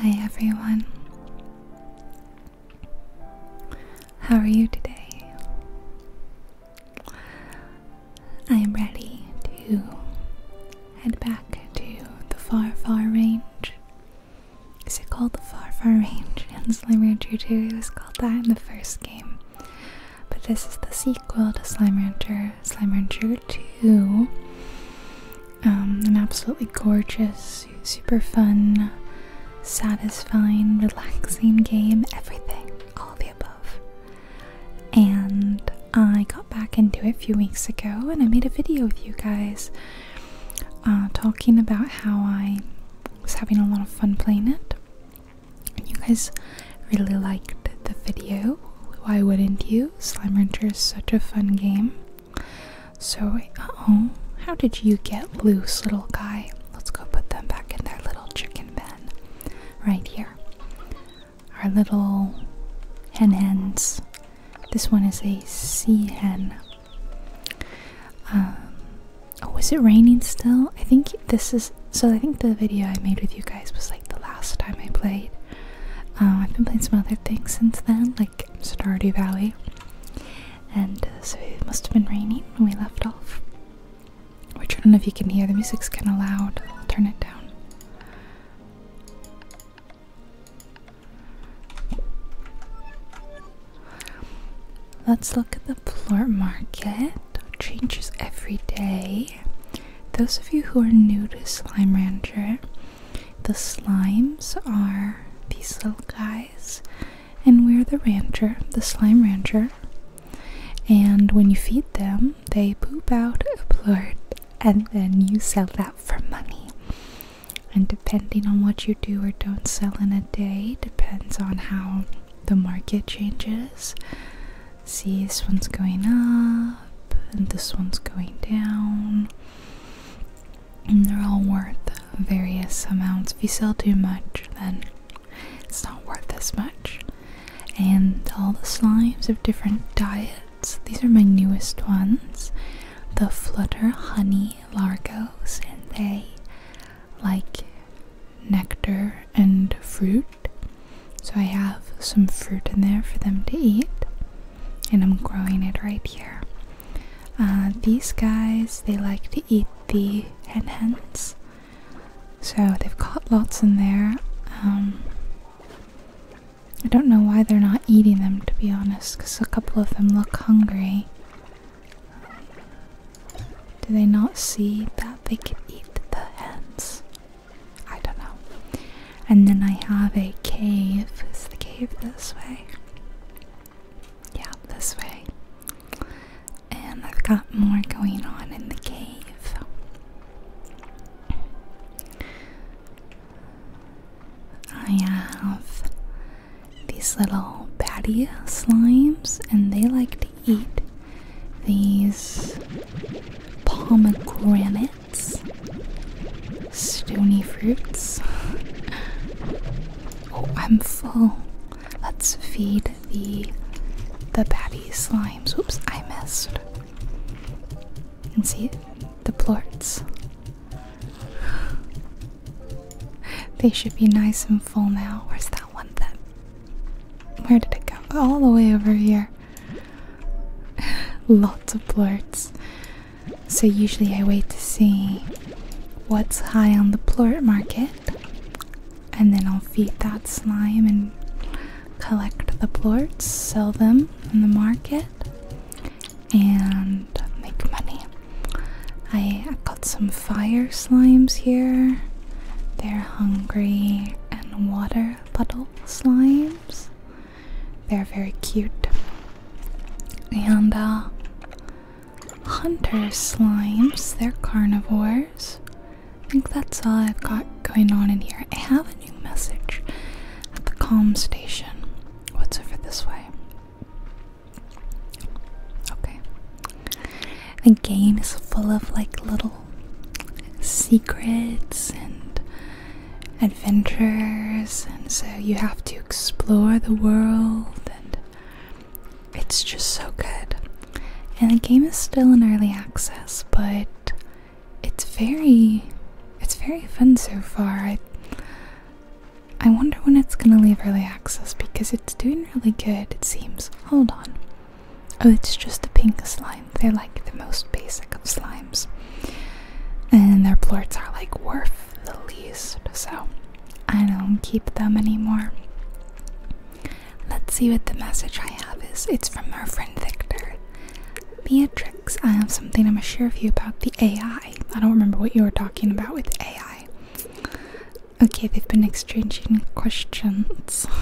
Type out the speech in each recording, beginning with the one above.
Hi everyone. How are you today? I am ready to head back to the far, far range. Is it called the Far, Far Range in Slime Rancher 2? It was called that in the first game. But this is the sequel to Slime Rancher, Slime Rancher 2. Um, an absolutely gorgeous, super fun, satisfying, relaxing game. Everything, all the above. And I got back into it a few weeks ago and I made a video with you guys uh, talking about how I was having a lot of fun playing it. And you guys really liked the video. Why wouldn't you? Slime Rancher is such a fun game. So, uh oh, how did you get loose, little guy? Let's go put them back in their little chicken pen. Right here. Our little hen hens. This one is a sea hen. Um, oh, is it raining still? I think this is. So, I think the video I made with you guys was like the last time I played. Uh, I've been playing some other things since then, like Stardew Valley. And uh, so it must have been raining when we left off. Which I don't know if you can hear, the music's kind of loud. I'll turn it down. Let's look at the plort market. Changes every day. Those of you who are new to Slime Rancher, the slimes are these little guys, and we're the rancher, the slime rancher. And when you feed them, they poop out a plort, and then you sell that for money. And depending on what you do or don't sell in a day, depends on how the market changes. See, this one's going up, and this one's going down. And they're all worth various amounts. If you sell too much, then it's not worth as much. And all the slimes have different diets. These are my newest ones the Flutter Honey Largos, and they like nectar and fruit. So I have some fruit in there for them to eat, and I'm growing it right here. Uh, these guys, they like to eat the hen hens, so they've caught lots in there. Um, I don't know why they're not eating them, to be honest, because a couple of them look hungry. Do they not see that they can eat the hens? I don't know. And then I have a cave. Is the cave this way? Yeah, this way. And I've got more going on in the cave. I have these little batty slimes, and they like to eat these pomegranates, stony fruits. Oh, I'm full. Let's feed the the batty slimes. Oops, I missed. And see the plorts. They should be nice and full now. Where's that one then? Where did it go? All the way over here. Lots of plorts. So usually I wait to see what's high on the plort market. And then I'll feed that slime and collect the plorts, sell them in the market, and. I got some fire slimes here. They're hungry and water puddle slimes. They're very cute. And uh hunter slimes, they're carnivores. I think that's all I've got going on in here. I have a new message at the comm station. Game is full of like little secrets and adventures, and so you have to explore the world, and it's just so good. And the game is still in early access, but it's very it's very fun so far. I I wonder when it's gonna leave early access because it's doing really good, it seems. Hold on. Oh, it's just a pink slime. They're like the most basic of slimes. And their plorts are like worth the least, so I don't keep them anymore. Let's see what the message I have is. It's from our friend Viktor. Beatrix, I have something I'm gonna share with you about the AI. I don't remember what you were talking about with AI. Okay, they've been exchanging questions.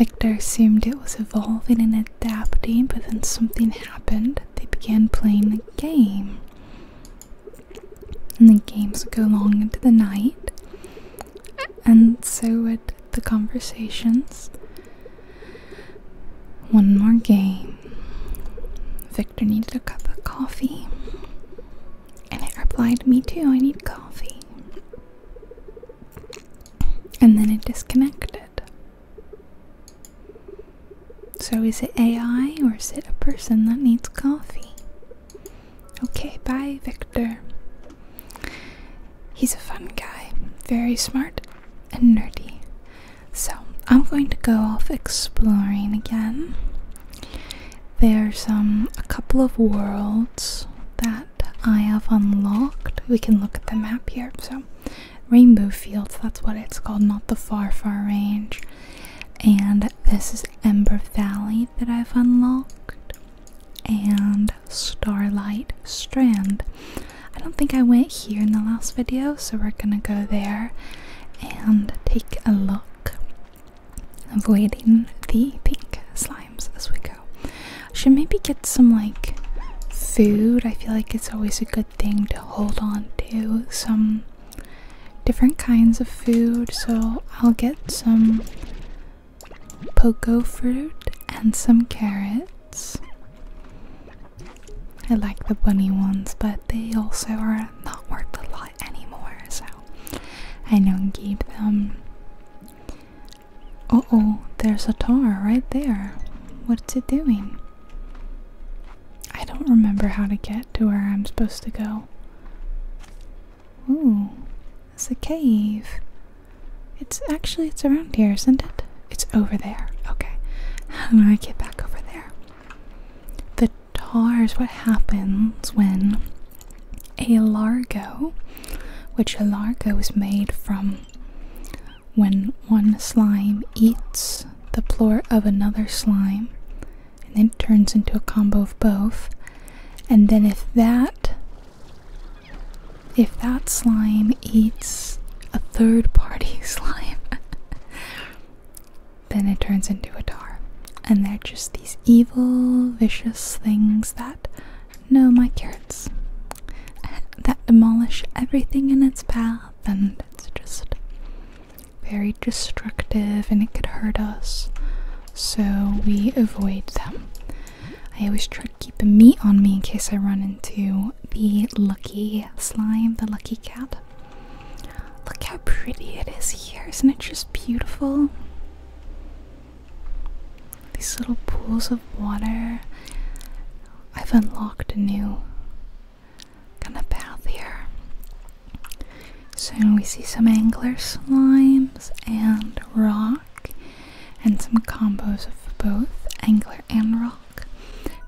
Viktor assumed it was evolving and adapting, but then something happened. They began playing a game. And the games would go long into the night. And so would the conversations. One more game. Viktor needed a cup of coffee. And it replied, Me too, I need coffee. And then it disconnected. So is it AI or is it a person that needs coffee? Okay, bye, Viktor. He's a fun guy, very smart and nerdy. So I'm going to go off exploring again. There's um a couple of worlds that I have unlocked. We can look at the map here. So Rainbow Fields, that's what it's called, not the Far Far Range. And this is Ember Valley that I've unlocked. And Starlight Strand. I don't think I went here in the last video, so we're gonna go there and take a look. Avoiding the pink slimes as we go. Should maybe get some like food. I feel like it's always a good thing to hold on to some different kinds of food. So I'll get some pogofruit and some carrots. I like the bunny ones, but they also are not worth a lot anymore, so I don't keep them. Uh oh, there's a tar right there. What's it doing? I don't remember how to get to where I'm supposed to go. Ooh, it's a cave. It's actually it's around here, isn't it? It's over there. Okay. How do I get back over there? The tar is what happens when a largo, which a largo is made from when one slime eats the plort of another slime and then turns into a combo of both. And then if that if that slime eats a third party slime, then it turns into a tar. And they're just these evil, vicious things that know my carrots. That demolish everything in its path, and it's just very destructive and it could hurt us. So we avoid them. I always try to keep a meat on me in case I run into the lucky slime, the lucky cat. Look how pretty it is here. Isn't it just beautiful? These little pools of water. I've unlocked a new kind of path here. So we see some angler slimes and rock, and some combos of both angler and rock.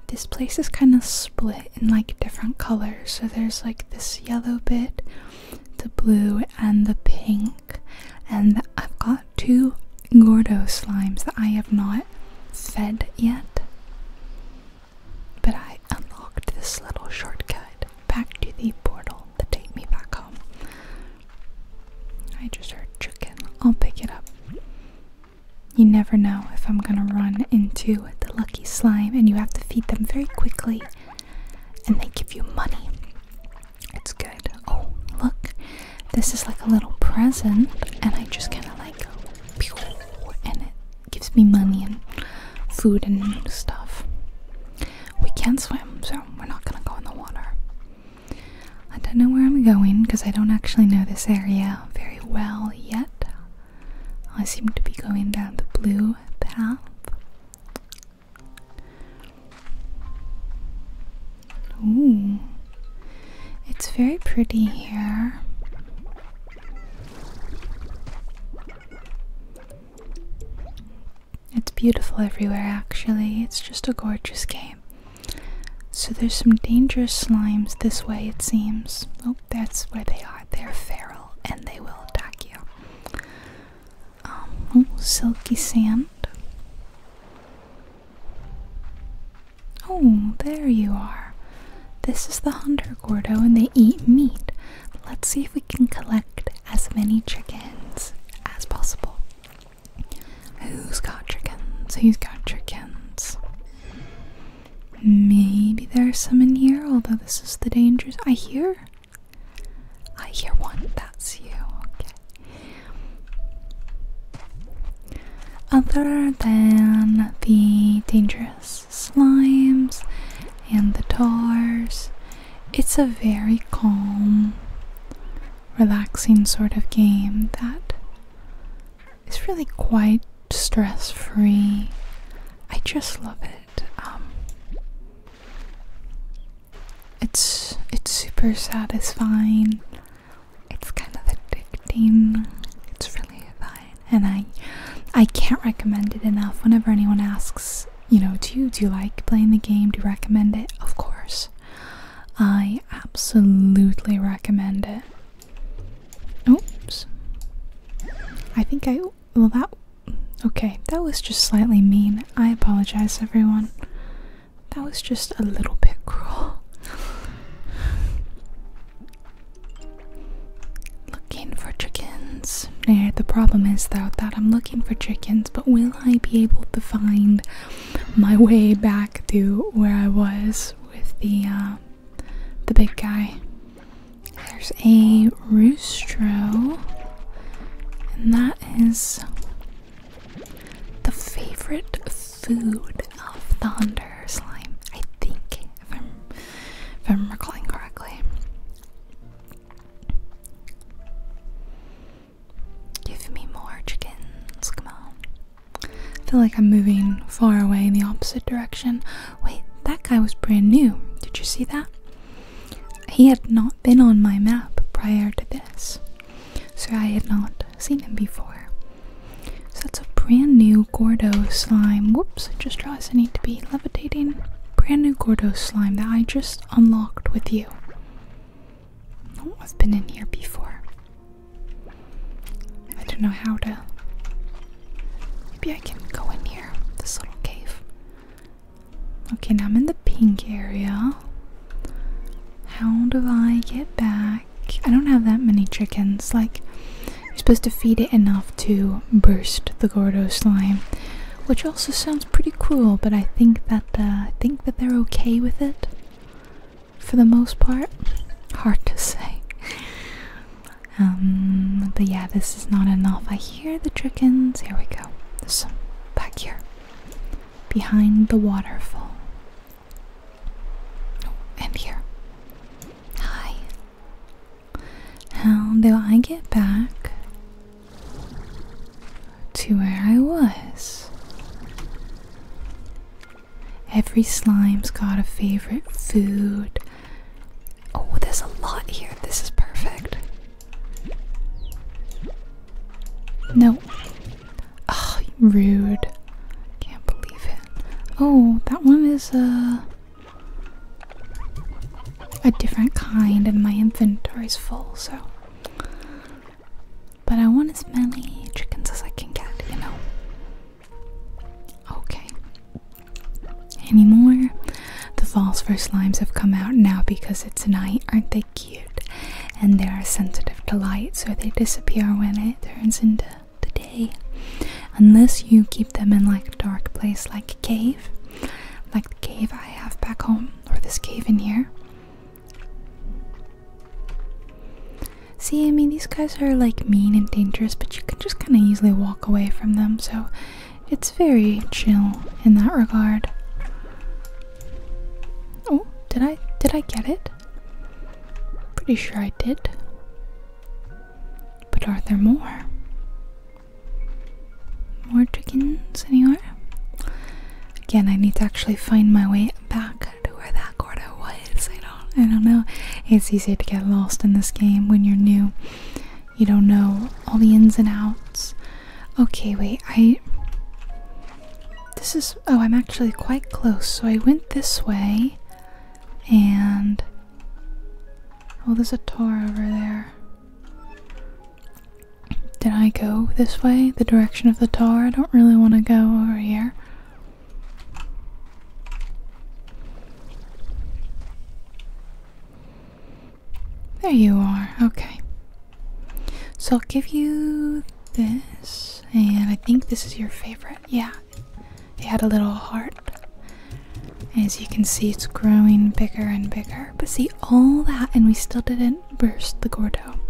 This place is kind of split in like different colors. So there's like this yellow bit, the blue, and the pink. And I've got two Gordo slimes that I have not fed yet. But I unlocked this little shortcut back to the portal to take me back home. I just heard chicken. I'll pick it up. You never know if I'm gonna run into the lucky slime, and you have to feed them very quickly, and they give you money. It's good. Oh, look, this is like a little present, and I just kind of like pew, and it gives me money and food and stuff. We can't swim, so we're not gonna go in the water. I don't know where I'm going because I don't actually know this area very well yet. I seem to be going down the blue path. Ooh, it's very pretty here. Beautiful everywhere, actually. It's just a gorgeous game. So there's some dangerous slimes this way, it seems. Oh, that's where they are. They're feral and they will attack you. Um, oh, silky sand. Oh, there you are. This is the hunter Gordo, and they eat meat. Let's see if we can collect as many chickens as possible. Who's got chickens? Who's got chickens? Maybe there's some in here, although this is the dangerous. I hear. I hear one. That's you. Okay. Other than the dangerous slimes and the tars, it's a very calm, relaxing sort of game that is really quite stress free. I just love it. Um, it's it's super satisfying. It's kind of addicting. It's really fine, and I I can't recommend it enough. Whenever anyone asks, you know, do you do you like playing the game? Do you recommend it? Of course, I absolutely recommend it. Oops. I think I well that okay, that was just slightly mean. I apologize everyone. That was just a little bit cruel. looking for chickens. Yeah, the problem is though that I'm looking for chickens, but will I be able to find my way back to where I was with the uh, the big guy? There's a roostro, and that is favorite food of the hunter slime. I think, if I'm if I'm recalling correctly. Give me more chickens. Come on. I feel like I'm moving far away just unlocked with you. Oh, I've been in here before. I don't know how to. Maybe I can go in here, this little cave. Okay, now I'm in the pink area. How do I get back? I don't have that many chickens. Like, you're supposed to feed it enough to burst the Gordo slime, which also sounds pretty cruel. But I think that uh, I think that they're okay with it for the most part. Hard to say. Um, but yeah, this is not enough. I hear the chickens. Here we go. Some back here, behind the waterfall. Oh, and here. Hi. How do I get back to where I was? Every slime's got a favorite food. No. Oh, rude. Can't believe it. Oh, that one is a a different kind, and my inventory is full. So, but I want as many chickens as I can get. You know. Okay. Any more? The phosphor slimes have come out now because it's night. Aren't they cute? And they are sensitive to light, so they disappear when it turns into day. Unless you keep them in like a dark place, like a cave, like the cave I have back home, or this cave in here. See, I mean, these guys are like mean and dangerous, but you can just kind of easily walk away from them, so it's very chill in that regard. Oh, did I did I get it? Pretty sure I did. But are there more? More chickens anywhere? Again, I need to actually find my way back to where that Gordo was. I don't I don't know. It's easy to get lost in this game when you're new. You don't know all the ins and outs. Okay, wait, I this is. Oh, I'm actually quite close. So I went this way, and. Oh, there's a tar over there. Did I go this way? The direction of the tar? I don't really want to go over here. There you are. Okay. So I'll give you this, and I think this is your favorite. Yeah, it had a little heart. As you can see, it's growing bigger and bigger. But see, all that, and we still didn't burst the Gordo.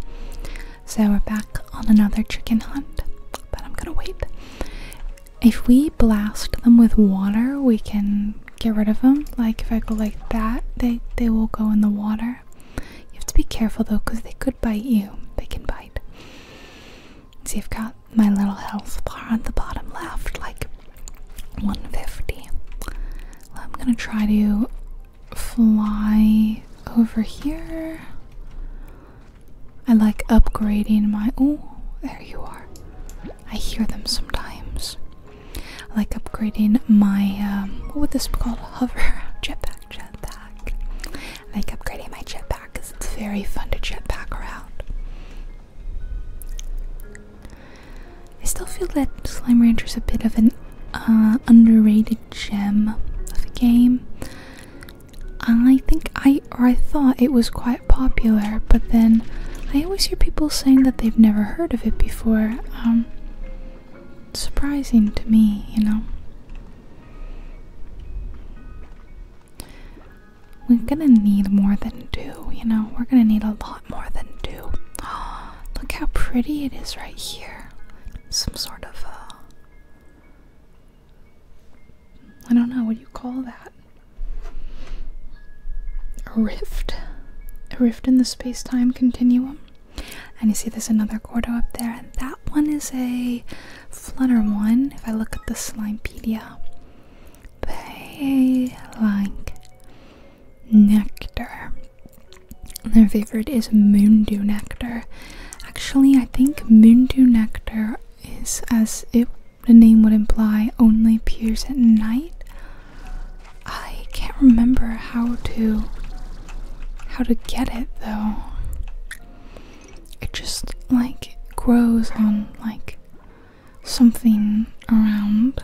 So we're back on another chicken hunt. But I'm gonna wait. If we blast them with water, we can get rid of them. Like if I go like that, they they will go in the water. You have to be careful though, because they could bite you. They can bite. See, I've got my little health bar on the bottom left, like 150. I'm gonna try to fly over here. I like upgrading my. Oh, there you are. I hear them sometimes. I like upgrading my. Um, what would this be called? Hover jetpack, jetpack. I like upgrading my jetpack because it's very fun to jetpack around. I still feel that Slime Rancher is a bit of an uh, underrated gem of a game. I think I or I thought it was quite popular, but then I always hear people saying that they've never heard of it before. Um, surprising to me, you know. We're gonna need more than two, you know. We're gonna need a lot more than two. Look how pretty it is right here. Rift in the space-time continuum. And you see there's another Gordo up there, and that one is a Flutter one. If I look at the Slimepedia, they like nectar. Their favorite is Moondew nectar. Actually, I think Moondew nectar is, as it the name would imply, only appears at night. I can't remember how to how to get it though. It just like grows on like something around.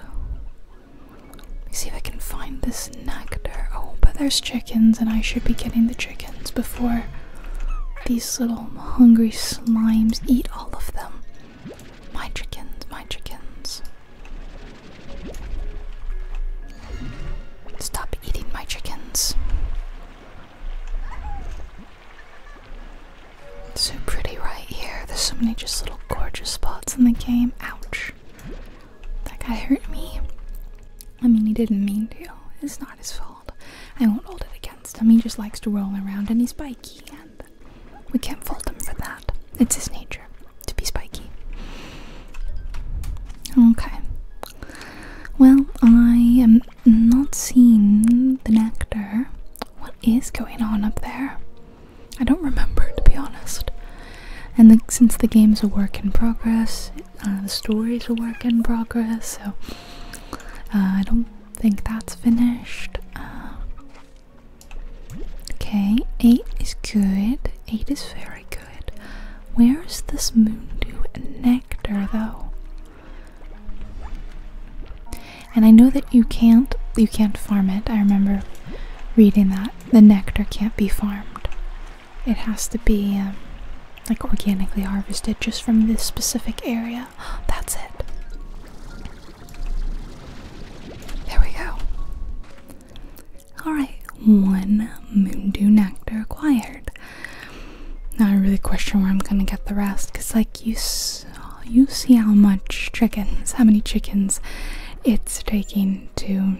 Let me see if I can find this nectar. Oh, but there's chickens, and I should be getting the chickens before these little hungry slimes eat all of them. My chickens, my chickens. Stop eating my chickens. so pretty right here. There's so many just little gorgeous spots in the game. Ouch. That guy hurt me. I mean, he didn't mean to. It's not his fault. I won't hold it against him. He just likes to roll around and he's spiky, and we can't fault him for that. It's his nature to be spiky. Okay. Well, I am not seeing the nectar. What is going on up there? I don't remember, to be honest. And the, since the game's a work in progress, uh, the story's a work in progress, so uh, I don't think that's finished. Uh, okay, 8 is good. 8 is very good. Where's this moon Moondew nectar, though? And I know that you can't you can't farm it. I remember reading that the nectar can't be farmed. It has to be um, like organically harvested just from this specific area. That's it. There we go. Alright, one Moondew Nectar acquired. Now I really question where I'm gonna get the rest, because like you, you see how much chickens, how many chickens it's taking to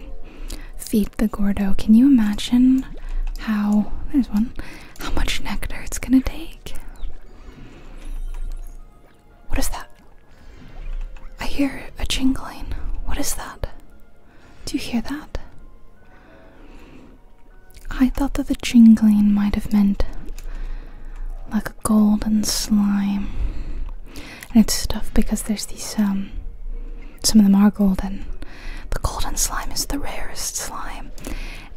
feed the Gordo. Can you imagine how, there's one, how much nectar it's gonna take? What is that? I hear a jingling. What is that? Do you hear that? I thought that the jingling might have meant like a golden slime. And it's tough because there's these, um, some of them are golden. The golden slime is the rarest slime,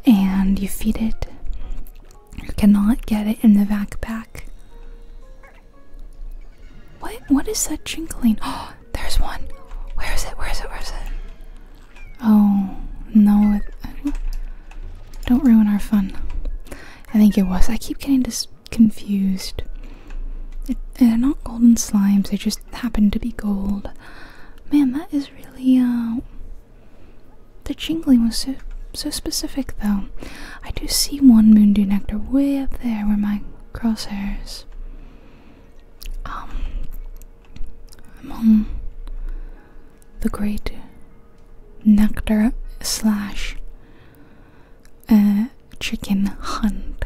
and you feed it. You cannot get it in the backpack. What? What is that jingling? Oh, there's one. Where is it? Where is it? Where is it? Oh no! It, Don't ruin our fun. I think it was. I keep getting just confused. they're not golden slimes. They just happen to be gold. Man, that is really uh. The jingling was so so specific, though. I do see one moon moondew nectar way up there where my crosshairs. Um, among the great nectar slash uh, chicken hunt.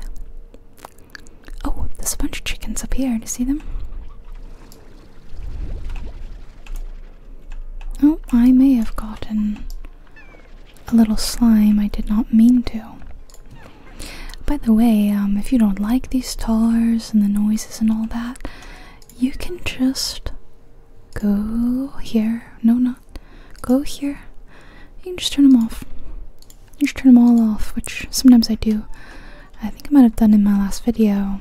Oh, there's a bunch of chickens up here. Do you see them? Oh, I may have gotten a little slime I did not mean to. By the way, um, if you don't like these tars and the noises and all that, you can just go here. No, not go here. You can just turn them off. You just turn them all off, which sometimes I do. I think I might have done in my last video.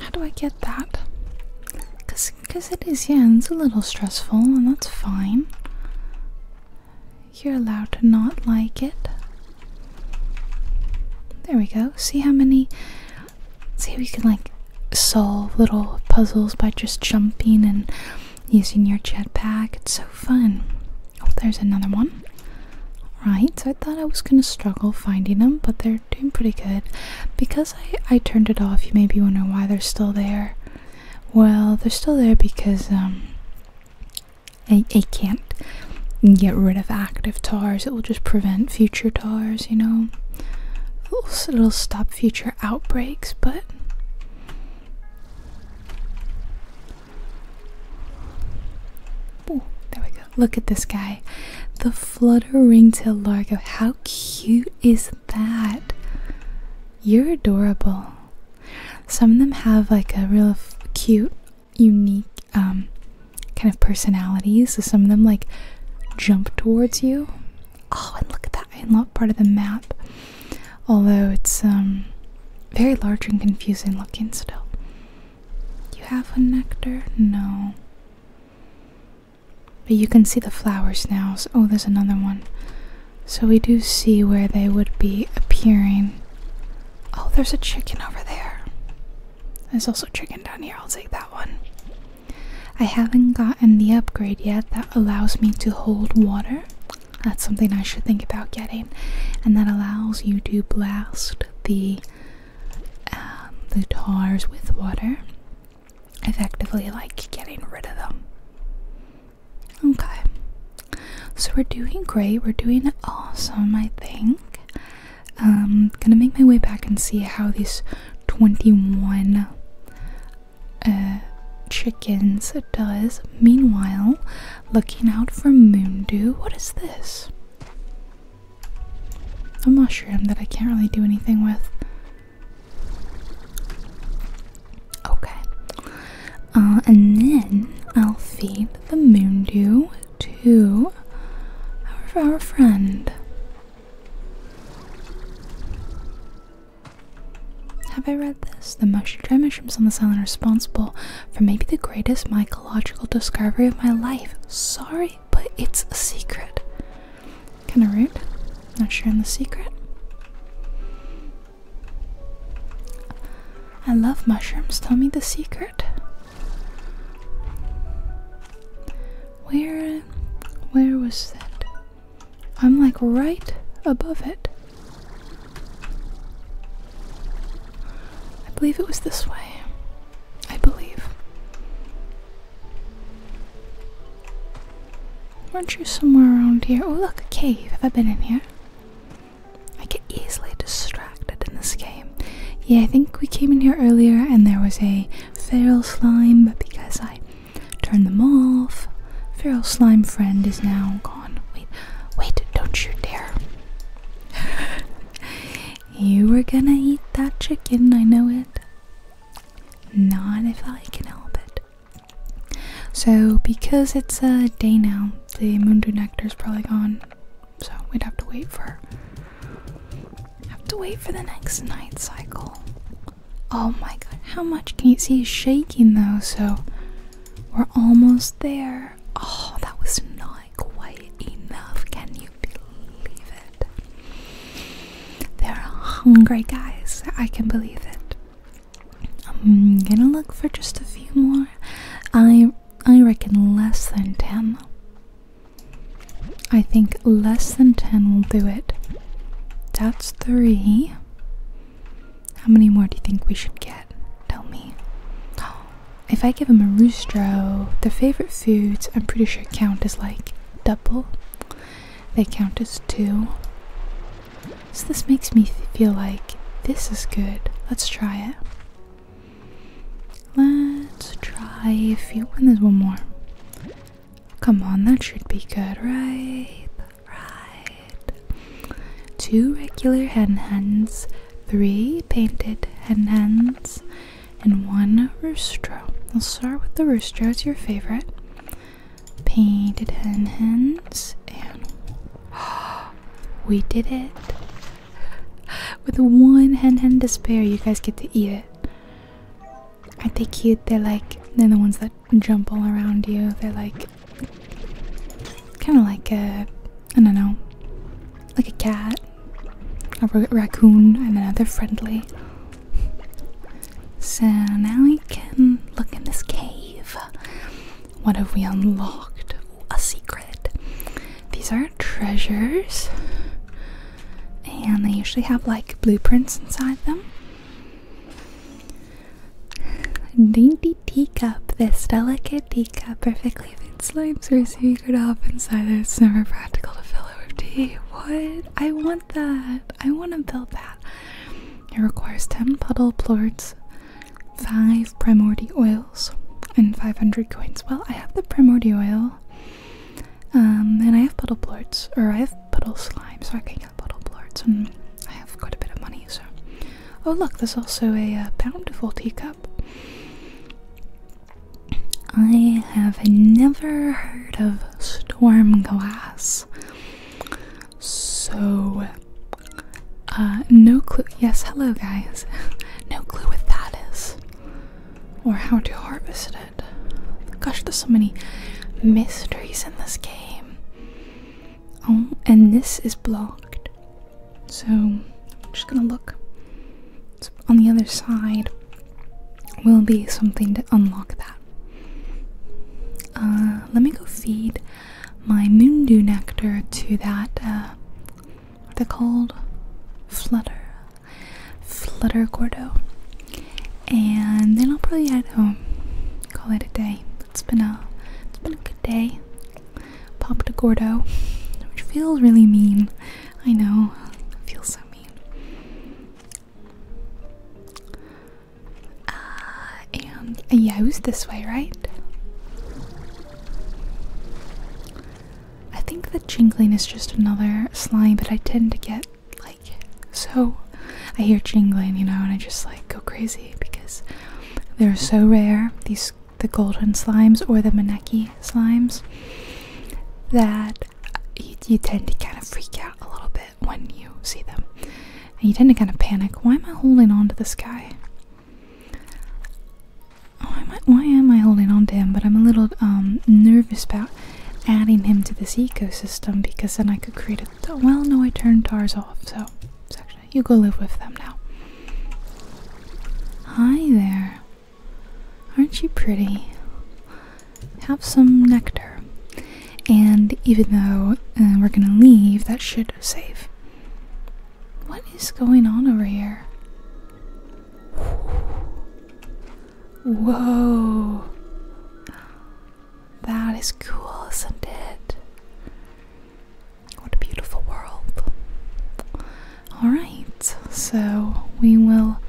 How do I get that? Cause, cause it is, yeah, it's a little stressful, and that's fine. You're allowed to not like it. There we go. See how many. See how you can, like, solve little puzzles by just jumping and using your jetpack. It's so fun. Oh, there's another one. Right, so I thought I was gonna struggle finding them, but they're doing pretty good. Because I, I turned it off, you may be wondering why they're still there. Well, they're still there because um, I, I can't get rid of active tars. It will just prevent future tars, you know. It'll, it'll stop future outbreaks, but Look at this guy. The flutter ringtail largo. How cute is that? You're adorable. Some of them have like a real cute, unique um, kind of personalities. So some of them like jump towards you. Oh, and look at that. I unlocked part of the map. Although it's um very large and confusing looking still. You have a nectar? No. But you can see the flowers now. So, oh, there's another one. So we do see where they would be appearing. Oh, there's a chicken over there. There's also chicken down here. I'll take that one. I haven't gotten the upgrade yet that allows me to hold water. That's something I should think about getting. And that allows you to blast the um, the tars with water. Effectively, like getting rid of them. Okay. So we're doing great. We're doing awesome, I think. Um, gonna make my way back and see how these 21 uh, chickens does. Meanwhile, looking out for Moondew. What is this? A mushroom that I can't really do anything with. Uh, and then I'll feed the Moondew to our, our friend. Have I read this? The mushroom, dry mushrooms on this island are responsible for maybe the greatest mycological discovery of my life. Sorry, but it's a secret. Kinda rude. Not sharing the secret. I love mushrooms. Tell me the secret. Where where was that? I'm like right above it. I believe it was this way. I believe. Weren't you somewhere around here? Oh, look, a cave. Have I been in here? I get easily distracted in this game. Yeah, I think we came in here earlier and there was a feral slime, but because I turned them off, feral slime friend is now gone. Wait, wait, don't you dare. you were gonna eat that chicken, I know it. Not if I can help it. So, because it's a day now, the Moondew Nectar's probably gone. So we'd have to wait for have to wait for the next night cycle. Oh my god, how much can you see he's shaking though, so we're almost there. Oh, that was not quite enough. Can you believe it? They're hungry guys. I can believe it. I'm gonna look for just a few more. I I reckon less than ten. I think less than ten will do it. That's three. How many more do you think we should get? Tell me. Oh, if I give them a roostro, their favorite foods, I'm pretty sure count as like double. They count as two. This makes me feel like this is good. Let's try it. Let's try a few. And there's one more. Come on, that should be good, right? Right. Two regular hen hens, three painted hen hens, and one roostro. I'll start with the roostro, it's your favorite. Painted hen hens, and we did it. With one hen hen to spare, you guys get to eat it. Aren't they cute? They're like, they're the ones that jump all around you. They're like, kind of like a, I don't know, like a cat, a raccoon. I don't know, they're friendly. So now we can look in this cave. What have we unlocked? A secret. These are treasures. And they usually have like blueprints inside them. Dainty teacup. This delicate teacup perfectly fits slimes or secret off inside it. It's never practical to fill it with tea. What? I want that. I want to build that. It requires 10 puddle plorts, 5 primordial oils, and 500 coins. Well, I have the primordial oil. Um, and I have puddle plorts, or I have puddle slime, so I can and I have quite a bit of money, so. Oh, look, there's also a uh, bountiful teacup. I have never heard of storm glass. So, uh, no clue. Yes, hello, guys. no clue what that is. Or how to harvest it. Gosh, there's so many mysteries in this game. Oh, and this is blocked. So, I'm just gonna look. on the other side will be something to unlock that. Uh, let me go feed my Moondew nectar to that, uh, what they called? Flutter. Flutter Gordo. And then I'll probably head home. Call it a day. It's been a, it's been a good day. Popped a Gordo, which feels really mean. I know, yeah, it was this way, right? I think the jingling is just another slime, but I tend to get like so. I hear jingling, you know, and I just like go crazy because they're so rare. These the golden slimes or the Maneki slimes that you, you tend to kind of freak out a little bit when you see them, and you tend to kind of panic. Why am I holding on to this guy? Why am I, holding on to him? But I'm a little um, nervous about adding him to this ecosystem because then I could create a. Well, no, I turned Tars off, so actually, you go live with them now. Hi there. Aren't you pretty? Have some nectar. And even though uh, we're gonna leave, that should save. What is going on over here? Whoa. That is cool, isn't it? What a beautiful world. Alright, so we will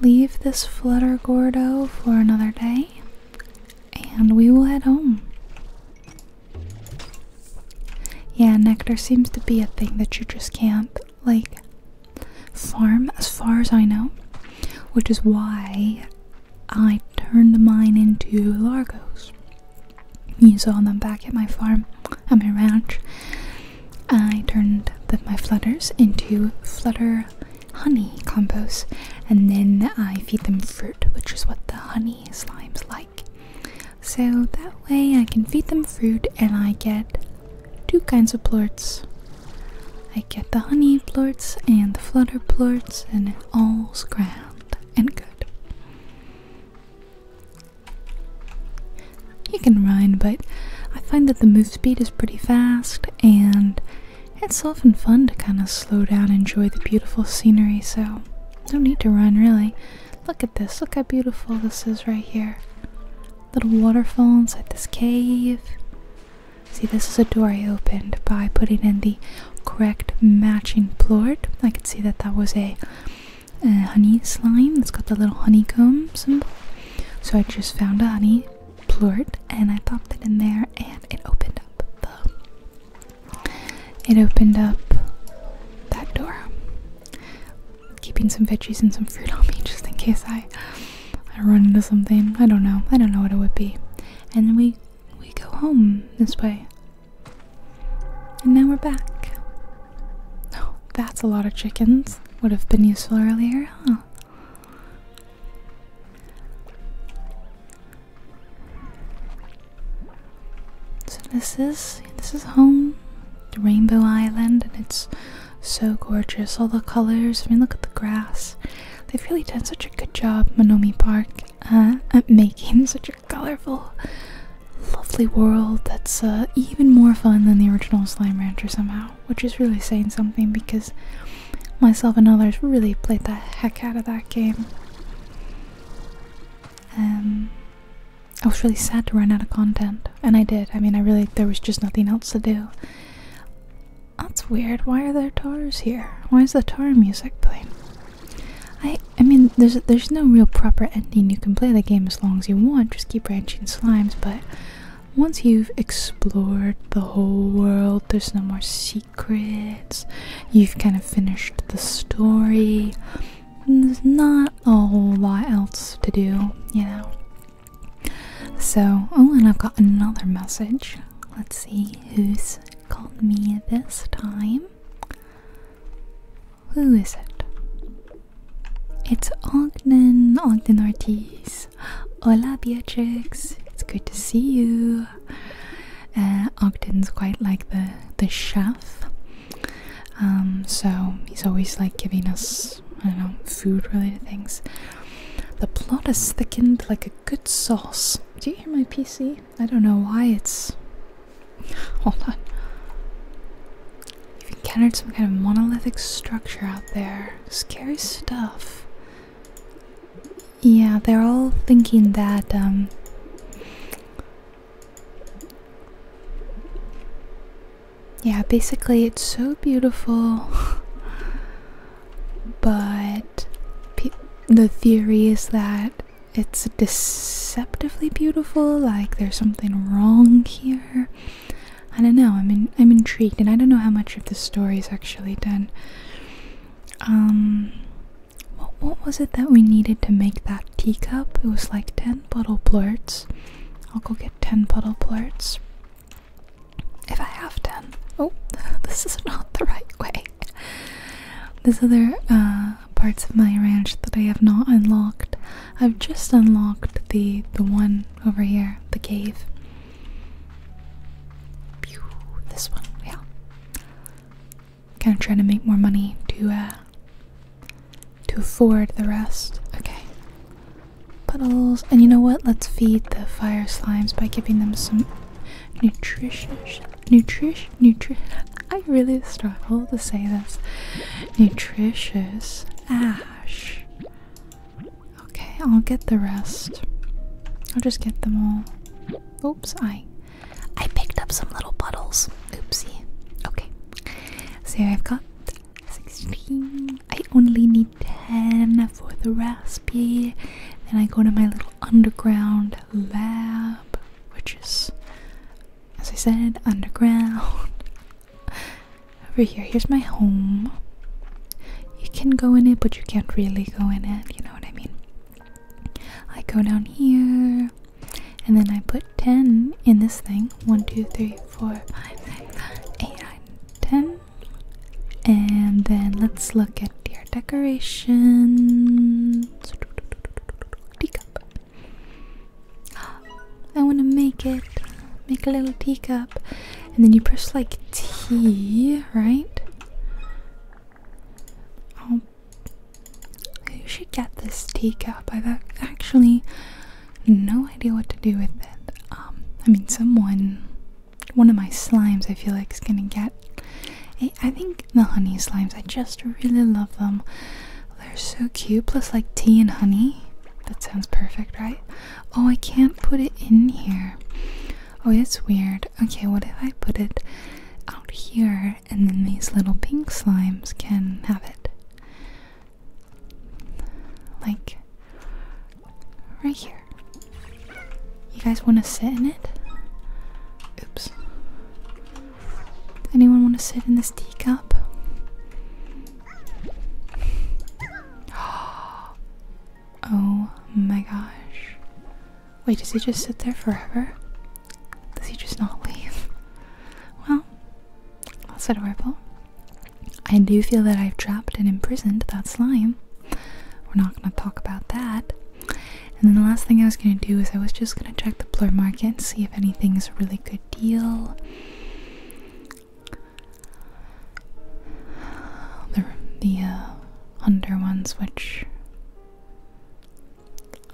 leave this Flutter Gordo for another day and we will head home. Yeah, nectar seems to be a thing that you just can't, like, farm as far as I know, which is why I turned the mine into Largos. You saw them back at my farm. at my ranch, I turned the, my flutters into flutter honey compost, and then I feed them fruit, which is what the honey slimes like. So that way I can feed them fruit and I get two kinds of plorts. I get the honey plorts and the flutter plorts, and it all's grand and good. You can run, but I find that the move speed is pretty fast, and it's often fun to kind of slow down and enjoy the beautiful scenery, so no need to run really. Look at this, look how beautiful this is right here. Little waterfall inside this cave. See, this is a door I opened by putting in the correct matching plort. I could see that that was a, a honey slime. It's got the little honeycomb symbol. So I just found a honey plort and I popped it in there and it opened up the it opened up that door. Keeping some veggies and some fruit on me just in case I I run into something. I don't know. I don't know what it would be. And then we we go home this way. And now we're back. Oh, that's a lot of chickens. Would have been useful earlier, huh? This is this is home, Rainbow Island, and it's so gorgeous. All the colors. I mean, look at the grass. They've really done such a good job, Monomi Park, uh, at making such a colorful, lovely world that's uh, even more fun than the original Slime Rancher somehow, which is really saying something because myself and others really played the heck out of that game. Um, I was really sad to run out of content, and I did. I mean, I really, there was just nothing else to do. That's weird. Why are there tars here? Why is the tar music playing? I I mean there's there's no real proper ending. You can play the game as long as you want, just keep branching slimes, but once you've explored the whole world, there's no more secrets. You've kind of finished the story. And there's not a whole lot else to do, you know. So, oh, and I've got another message. Let's see who's called me this time. Who is it? It's Ogden, Ogden Ortiz. Hola, Beatrix. It's good to see you. Uh, Ogden's quite like the the chef. Um, so he's always like giving us, I don't know, food related things. The plot is thickened like a good sauce. Do you hear my PC? I don't know why it's. Hold on. You've encountered some kind of monolithic structure out there. Scary stuff. Yeah, they're all thinking that, um. Yeah, basically, it's so beautiful, but the theory is that it's deceptively beautiful, like there's something wrong here. I don't know. I'm in, I'm intrigued, and I don't know how much of the story is actually done. Um, what what was it that we needed to make that teacup? It was like ten puddle plorts. I'll go get ten puddle plorts. If I have ten. Oh, this is not the right way. This other uh, parts of my ranch that I have not unlocked. I've just unlocked the the one over here, the cave. This one, yeah. Kind of trying to make more money to uh to afford the rest. Okay. Puddles, and you know what? Let's feed the fire slimes by giving them some nutritious, nutrish, nutri. I really struggle to say this. Nutritious ash. Okay, I'll get the rest. I'll just get them all. Oops, I I picked up some little puddles. Oopsie. Okay. So I've got 16. I only need 10 for the recipe. Then I go to my little underground lab, which is, as I said, underground. Over here, here's my home. Can go in it, but you can't really go in it, you know what I mean? I go down here, and then I put 10 in this thing. 1, 2, 3, four, five, six, eight, nine, ten. And then let's look at your decorations. Teacup. I want to make it. Make a little teacup. And then you press like T, right? Oh, you should get this teacup. I've actually no idea what to do with it. Um, I mean, someone, one of my slimes, I feel like is gonna get. I think the honey slimes. I just really love them. They're so cute. Plus, like tea and honey. That sounds perfect, right? Oh, I can't put it in here. Oh, it's weird. Okay, what if I put it out here and then these little pink slimes can have it? Like, right here. You guys want to sit in it? Oops. Anyone want to sit in this teacup? Oh my gosh. Wait, does he just sit there forever? Does he just not leave? Well, that's adorable. I do feel that I've trapped and imprisoned that slime. We're not going to talk about that. And then the last thing I was going to do is I was just going to check the plort market and see if anything is a really good deal. The, the uh, under ones, which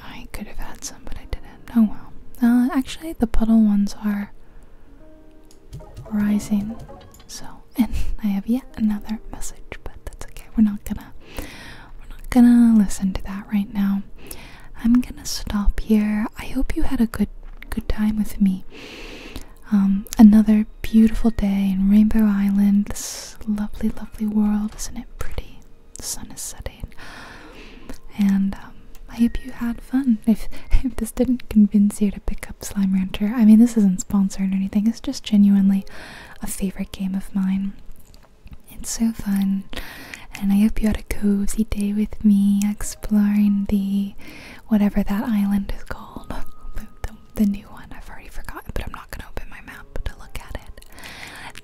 I could have had some, but I didn't. Oh well. Uh, actually, the puddle ones are rising. So, and I have yet another message, but that's okay. We're not gonna, gonna listen to that right now. I'm gonna stop here. I hope you had a good, good time with me. Um, another beautiful day in Rainbow Island. This lovely, lovely world, isn't it pretty? The sun is setting, and um, I hope you had fun. If if this didn't convince you to pick up Slime Rancher, I mean this isn't sponsored or anything. It's just genuinely a favorite game of mine. It's so fun, and I hope you had a cozy day with me exploring the whatever that island is called. The, the, the new one. I've already forgotten, but I'm not gonna open my map to look at it.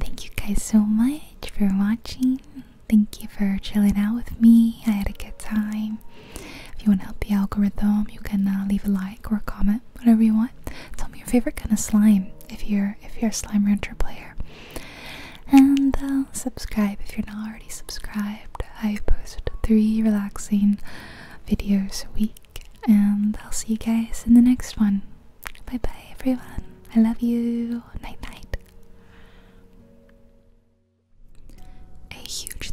Thank you guys so much for watching. Thank you for chilling out with me. I had a good time. If you want to help the algorithm, you can uh, leave a like or a comment, whatever you want. Tell me your favorite kind of slime if you're if you're a slime rancher player, and uh, subscribe if you're not already subscribed. I post three relaxing videos a week, and I'll see you guys in the next one. Bye bye, everyone. I love you. Night night. A huge